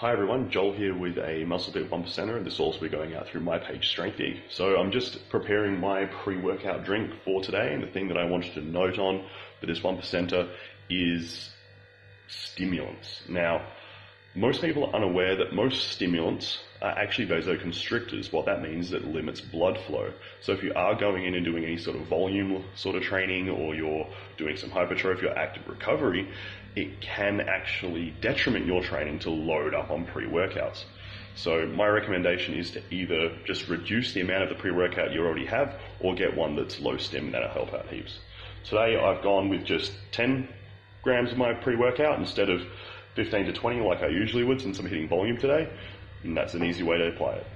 Hi everyone, Joel here with a Muscle Pit 1%er and this will also be going out through my page Strength Geek. So I'm just preparing my pre-workout drink for today and the thing that I wanted to note on for this 1%er is stimulants. Now, most people are unaware that most stimulants Uh, are actually vasoconstrictors. What that means is it limits blood flow. So if you are going in and doing any sort of volume sort of training or you're doing some hypertrophy or active recovery, it can actually detriment your training to load up on pre-workouts. So my recommendation is to either just reduce the amount of the pre-workout you already have or get one that's low stim that'll help out heaps. Today I've gone with just 10 grams of my pre-workout instead of 15 to 20 like I usually would since I'm hitting volume today. And that's an easy way to apply it.